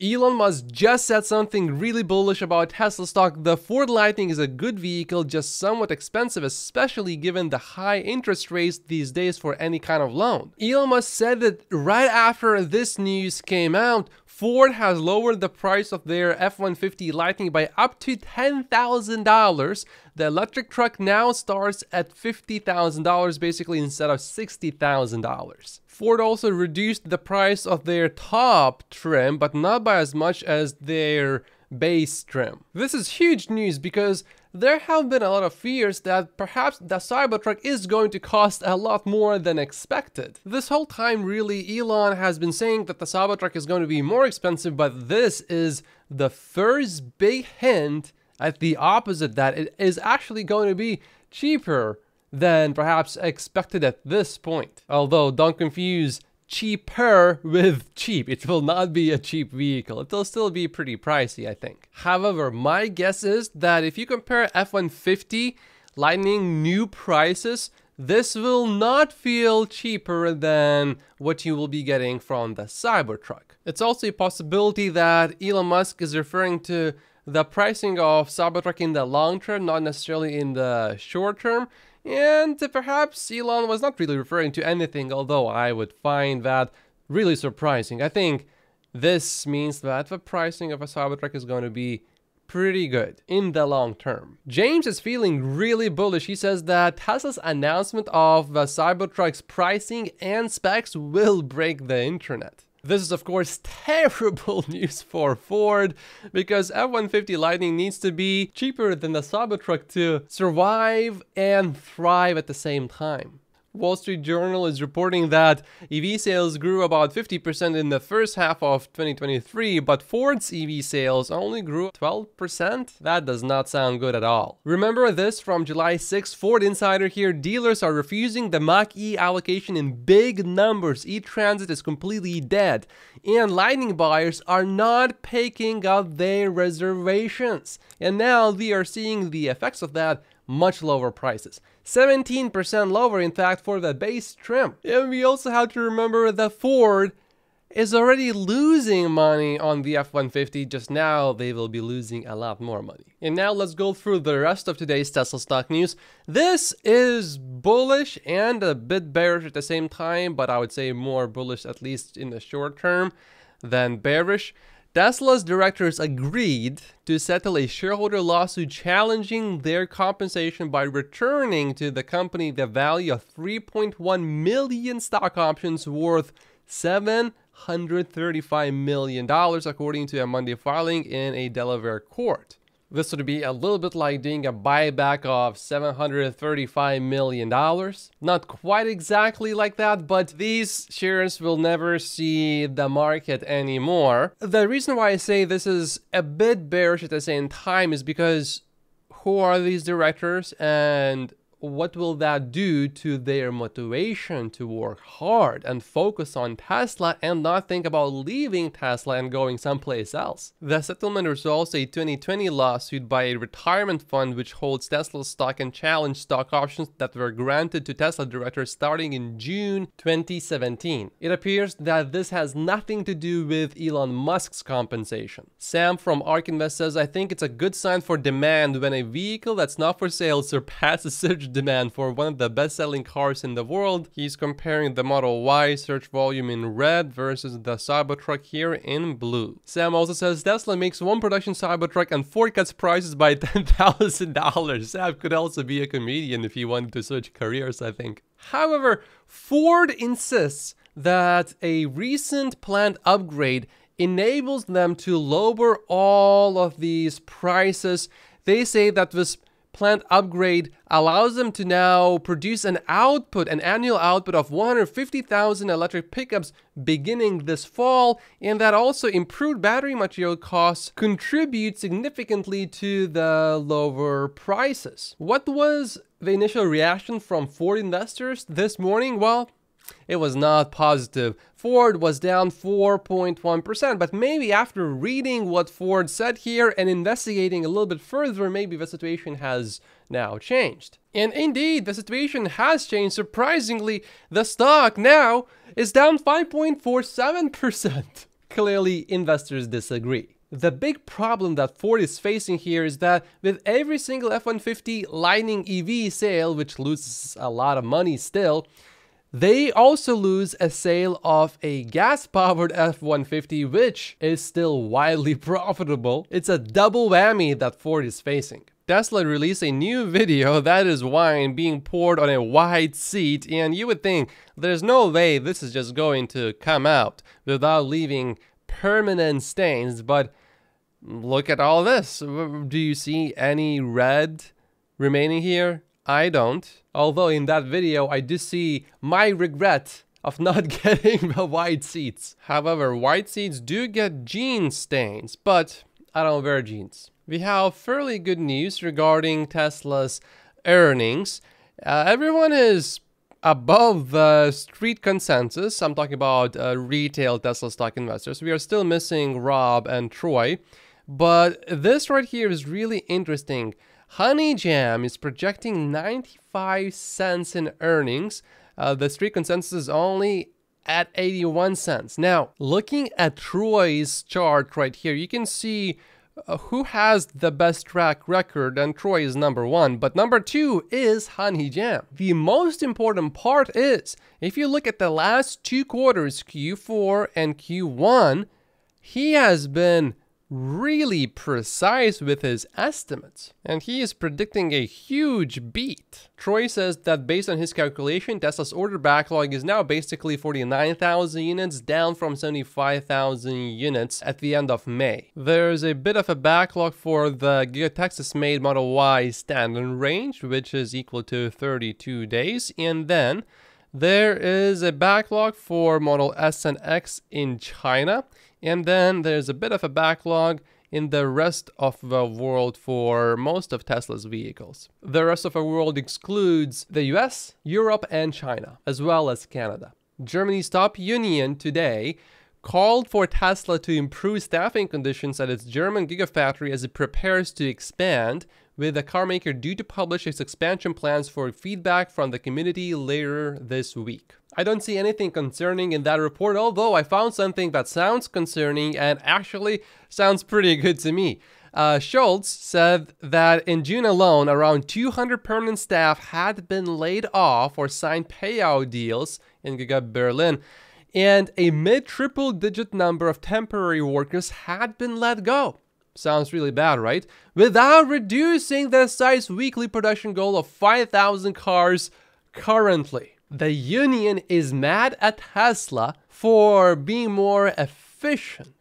Elon Musk just said something really bullish about Tesla stock. The Ford Lightning is a good vehicle, just somewhat expensive, especially given the high interest rates these days for any kind of loan. Elon Musk said that right after this news came out, Ford has lowered the price of their F-150 Lightning by up to $10,000. The electric truck now starts at $50,000 basically instead of $60,000. Ford also reduced the price of their top trim, but not by as much as their base trim. This is huge news because there have been a lot of fears that perhaps the Cybertruck is going to cost a lot more than expected. This whole time really Elon has been saying that the Cybertruck is going to be more expensive but this is the first big hint at the opposite that it is actually going to be cheaper than perhaps expected at this point. Although don't confuse cheaper with cheap. It will not be a cheap vehicle. It will still be pretty pricey, I think. However, my guess is that if you compare F-150 Lightning new prices, this will not feel cheaper than what you will be getting from the Cybertruck. It's also a possibility that Elon Musk is referring to the pricing of Cybertruck in the long term, not necessarily in the short term, and perhaps Elon was not really referring to anything, although I would find that really surprising. I think this means that the pricing of a Cybertruck is going to be pretty good in the long term. James is feeling really bullish. He says that Tesla's announcement of the Cybertruck's pricing and specs will break the internet. This is of course terrible news for Ford because F-150 Lightning needs to be cheaper than the Cybertruck to survive and thrive at the same time. Wall Street Journal is reporting that EV sales grew about 50% in the first half of 2023, but Ford's EV sales only grew 12%? That does not sound good at all. Remember this from July 6, Ford Insider here, dealers are refusing the Mach-E allocation in big numbers. E-Transit is completely dead, and Lightning buyers are not picking up their reservations. And now we are seeing the effects of that much lower prices. 17% lower, in fact, for the base trim. And we also have to remember that Ford is already losing money on the F-150, just now they will be losing a lot more money. And now let's go through the rest of today's Tesla stock news. This is bullish and a bit bearish at the same time, but I would say more bullish at least in the short term than bearish. Tesla's directors agreed to settle a shareholder lawsuit challenging their compensation by returning to the company the value of 3.1 million stock options worth $735 million, according to a Monday filing in a Delaware court. This would be a little bit like doing a buyback of $735 million. Not quite exactly like that, but these shares will never see the market anymore. The reason why I say this is a bit bearish at the same time is because who are these directors and what will that do to their motivation to work hard and focus on Tesla and not think about leaving Tesla and going someplace else? The settlement results a 2020 lawsuit by a retirement fund which holds Tesla stock and challenge stock options that were granted to Tesla directors starting in June 2017. It appears that this has nothing to do with Elon Musk's compensation. Sam from ARK Invest says, I think it's a good sign for demand when a vehicle that's not for sale surpasses search demand for one of the best-selling cars in the world. He's comparing the Model Y search volume in red versus the Cybertruck here in blue. Sam also says Tesla makes one production Cybertruck and Ford cuts prices by $10,000. Sam could also be a comedian if he wanted to switch careers, I think. However, Ford insists that a recent plant upgrade enables them to lower all of these prices. They say that this plant upgrade allows them to now produce an output, an annual output of 150,000 electric pickups beginning this fall, and that also improved battery material costs contribute significantly to the lower prices. What was the initial reaction from Ford investors this morning? Well, it was not positive. Ford was down 4.1%, but maybe after reading what Ford said here and investigating a little bit further, maybe the situation has now changed. And indeed, the situation has changed. Surprisingly, the stock now is down 5.47%. Clearly, investors disagree. The big problem that Ford is facing here is that with every single F-150 Lightning EV sale, which loses a lot of money still, they also lose a sale of a gas-powered F-150, which is still wildly profitable. It's a double whammy that Ford is facing. Tesla released a new video that is wine being poured on a wide seat and you would think there's no way this is just going to come out without leaving permanent stains but look at all this. Do you see any red remaining here? I don't. Although in that video I do see my regret of not getting the white seats. However, white seats do get jean stains, but I don't wear jeans we have fairly good news regarding Tesla's earnings. Uh, everyone is above the street consensus. I'm talking about uh, retail Tesla stock investors. We are still missing Rob and Troy. But this right here is really interesting. Honey Jam is projecting 95 cents in earnings. Uh, the street consensus is only at 81 cents. Now, looking at Troy's chart right here, you can see uh, who has the best track record and Troy is number one, but number two is Honey Jam. The most important part is if you look at the last two quarters, Q4 and Q1, he has been really precise with his estimates, and he is predicting a huge beat. Troy says that based on his calculation, Tesla's order backlog is now basically 49,000 units, down from 75,000 units at the end of May. There's a bit of a backlog for the Giga Texas made Model Y standard range, which is equal to 32 days, and then there is a backlog for Model S and X in China, and then there's a bit of a backlog in the rest of the world for most of Tesla's vehicles. The rest of the world excludes the US, Europe, and China, as well as Canada. Germany's top union today called for Tesla to improve staffing conditions at its German Gigafactory as it prepares to expand, with the carmaker due to publish its expansion plans for feedback from the community later this week. I don't see anything concerning in that report, although I found something that sounds concerning and actually sounds pretty good to me. Uh, Schulz said that in June alone, around 200 permanent staff had been laid off or signed payout deals in Giga Berlin, and a mid triple digit number of temporary workers had been let go. Sounds really bad, right? Without reducing the site's weekly production goal of 5,000 cars currently. The union is mad at Tesla for being more efficient.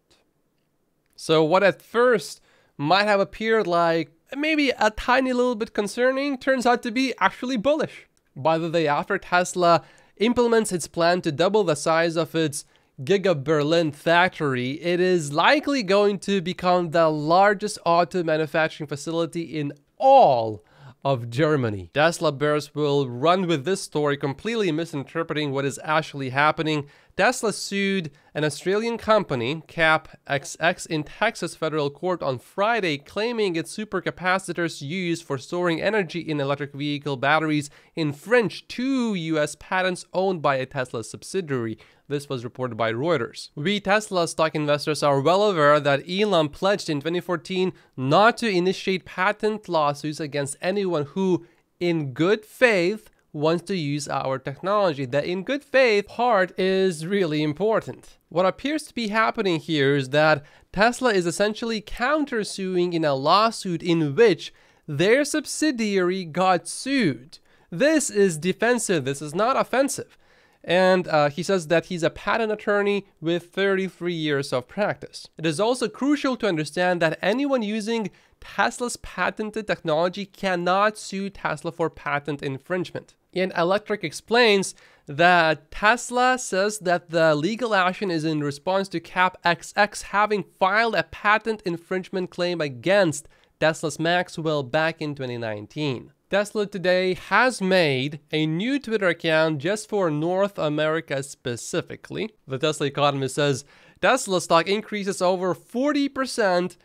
So, what at first might have appeared like maybe a tiny little bit concerning turns out to be actually bullish. By the day after Tesla implements its plan to double the size of its Giga Berlin factory, it is likely going to become the largest auto manufacturing facility in all of Germany. Tesla bears will run with this story, completely misinterpreting what is actually happening. Tesla sued an Australian company, CapXX, in Texas federal court on Friday, claiming its supercapacitors used for storing energy in electric vehicle batteries infringed two US patents owned by a Tesla subsidiary. This was reported by Reuters. We Tesla stock investors are well aware that Elon pledged in 2014 not to initiate patent lawsuits against anyone who, in good faith, wants to use our technology. that in good faith part is really important. What appears to be happening here is that Tesla is essentially countersuing in a lawsuit in which their subsidiary got sued. This is defensive, this is not offensive. And uh, he says that he's a patent attorney with 33 years of practice. It is also crucial to understand that anyone using Tesla's patented technology cannot sue Tesla for patent infringement. And Electrek explains that Tesla says that the legal action is in response to CapXX having filed a patent infringement claim against Tesla's Maxwell back in 2019. Tesla today has made a new Twitter account just for North America specifically. The Tesla Economist says Tesla stock increases over 40%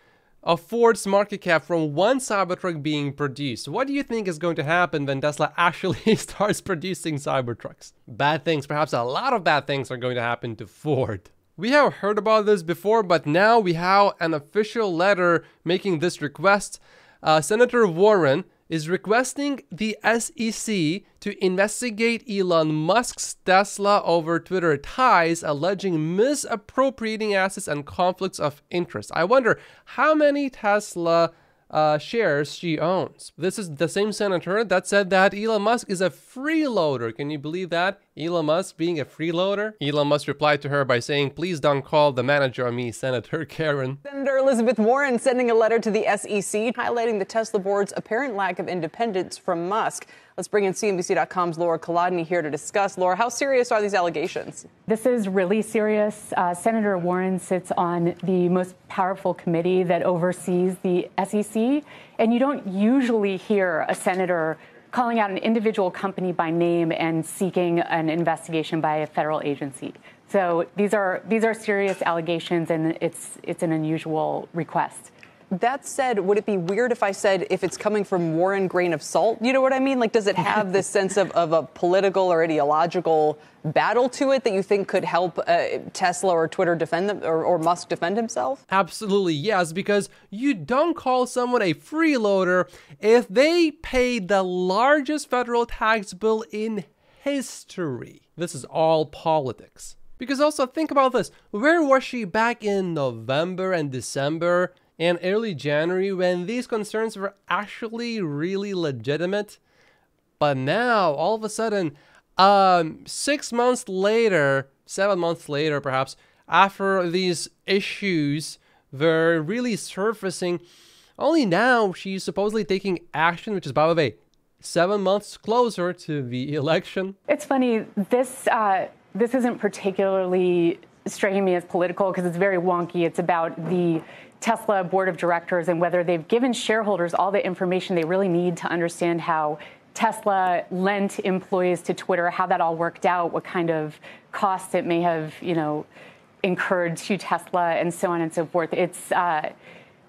of Ford's market cap from one Cybertruck being produced. What do you think is going to happen when Tesla actually starts producing Cybertrucks? Bad things, perhaps a lot of bad things are going to happen to Ford. We have heard about this before, but now we have an official letter making this request. Uh, Senator Warren is requesting the SEC to investigate Elon Musk's Tesla over Twitter ties, alleging misappropriating assets and conflicts of interest. I wonder how many Tesla uh, shares she owns. This is the same senator that said that Elon Musk is a freeloader. Can you believe that? Elon Musk being a freeloader? Elon Musk replied to her by saying, Please don't call the manager on me, Senator Karen. Senator Elizabeth Warren sending a letter to the SEC highlighting the Tesla board's apparent lack of independence from Musk. Let's bring in CNBC.com's Lora Kolodny here to discuss. Lora, how serious are these allegations? This is really serious. Uh, Senator Warren sits on the most powerful committee that oversees the SEC, and you don't usually hear a senator calling out an individual company by name and seeking an investigation by a federal agency. So these are these are serious allegations, and it's it's an unusual request. That said, would it be weird if I said if it's coming from Warren grain of salt? You know what I mean? Like, does it have this sense of, of a political or ideological battle to it that you think could help uh, Tesla or Twitter defend them or, or Musk defend himself? Absolutely, yes, because you don't call someone a freeloader if they paid the largest federal tax bill in history. This is all politics. Because also think about this where was she back in November and December and early January when these concerns were actually really legitimate. But now, all of a sudden, um, six months later, seven months later, perhaps, after these issues were really surfacing, only now she's supposedly taking action, which is, by the way, seven months closer to the election. It's funny, this, uh, this isn't particularly striking me as political because it's very wonky. It's about the Tesla board of directors and whether they've given shareholders all the information they really need to understand how Tesla lent employees to Twitter, how that all worked out, what kind of costs it may have, you know, incurred to Tesla, and so on and so forth. It's, uh,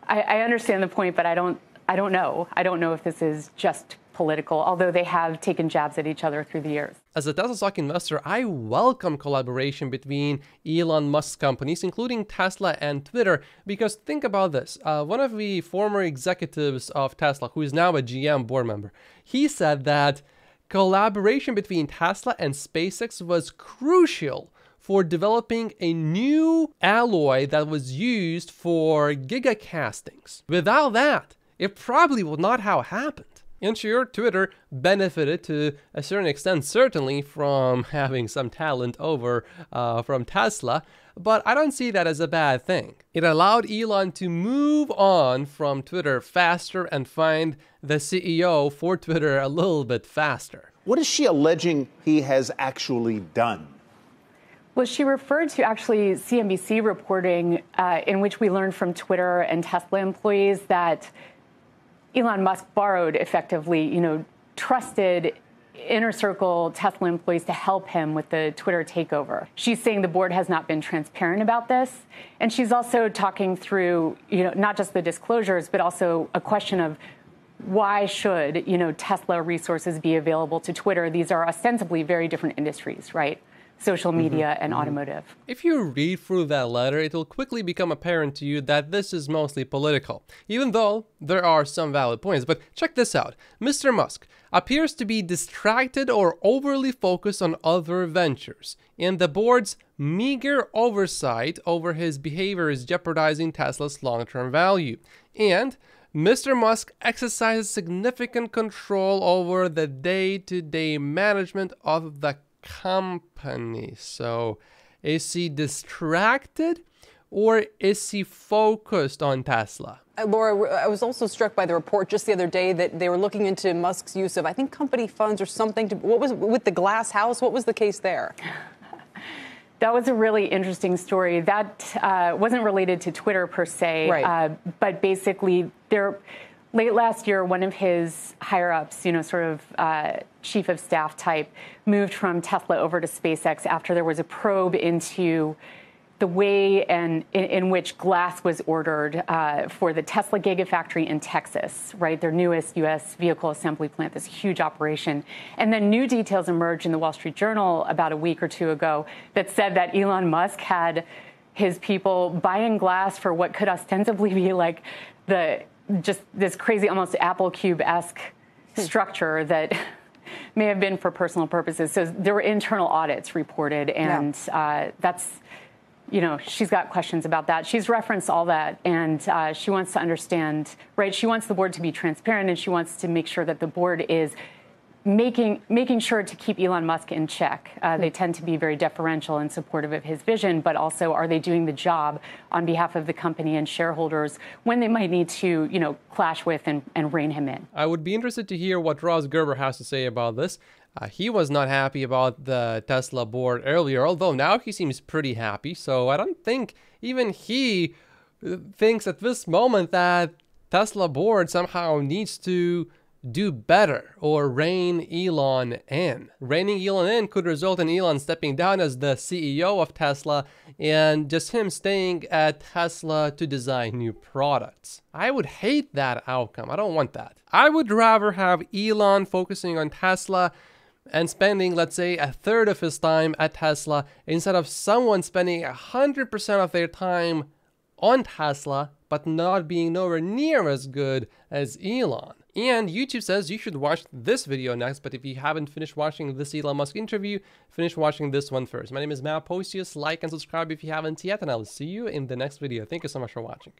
I, I understand the point, but I don't, I don't know. I don't know if this is just political, although they have taken jabs at each other through the years. As a Tesla stock investor, I welcome collaboration between Elon Musk's companies, including Tesla and Twitter, because think about this. Uh, one of the former executives of Tesla, who is now a GM board member, he said that collaboration between Tesla and SpaceX was crucial for developing a new alloy that was used for gigacastings. Without that, it probably would not have happened. And sure, Twitter benefited to a certain extent, certainly from having some talent over uh, from Tesla, but I don't see that as a bad thing. It allowed Elon to move on from Twitter faster and find the CEO for Twitter a little bit faster. What is she alleging he has actually done? Well, she referred to actually CNBC reporting uh, in which we learned from Twitter and Tesla employees that Elon Musk borrowed effectively, you know, trusted inner circle Tesla employees to help him with the Twitter takeover. She's saying the board has not been transparent about this. And she's also talking through, you know, not just the disclosures, but also a question of why should, you know, Tesla resources be available to Twitter? These are ostensibly very different industries, right? Social mm-hmm. media mm-hmm. and automotive. If you read through that letter, it will quickly become apparent to you that this is mostly political, even though there are some valid points. But check this out Mr. Musk appears to be distracted or overly focused on other ventures, and the board's meager oversight over his behavior is jeopardizing Tesla's long term value. And Mr. Musk exercises significant control over the day to day management of the company. So is he distracted or is he focused on Tesla? Uh, Lora, I was also struck by the report just the other day that they were looking into Musk's use of, I think, company funds or something. To, what was with the glass house? What was the case there? That was a really interesting story. That uh, wasn't related to Twitter per se, right. uh, but basically, there late last year, one of his higher ups, you know, sort of uh, chief of staff type, moved from Tesla over to SpaceX after there was a probe into the way and in, in which glass was ordered uh, for the Tesla Gigafactory in Texas, right? Their newest U.S. vehicle assembly plant, this huge operation. And then new details emerged in the Wall Street Journal about a week or two ago that said that Elon Musk had his people buying glass for what could ostensibly be like the just this crazy, almost Apple Cube esque structure that may have been for personal purposes. So there were internal audits reported, and yeah. uh, that's you know, she's got questions about that. She's referenced all that, and uh, she wants to understand, right? She wants the board to be transparent, and she wants to make sure that the board is making making sure to keep Elon Musk in check. Uh, they tend to be very deferential and supportive of his vision, but also are they doing the job on behalf of the company and shareholders when they might need to, you know, clash with and, and rein him in? I would be interested to hear what Ross Gerber has to say about this. Uh, he was not happy about the Tesla board earlier, although now he seems pretty happy. So I don't think even he uh, thinks at this moment that Tesla board somehow needs to do better or rein Elon in. Reining Elon in could result in Elon stepping down as the CEO of Tesla and just him staying at Tesla to design new products. I would hate that outcome. I don't want that. I would rather have Elon focusing on Tesla and spending, let's say, a third of his time at Tesla instead of someone spending 100% of their time on Tesla but not being nowhere near as good as Elon. And YouTube says you should watch this video next, but if you haven't finished watching this Elon Musk interview, finish watching this one first. My name is Matt Pocius. Like and subscribe if you haven't yet, and I'll see you in the next video. Thank you so much for watching.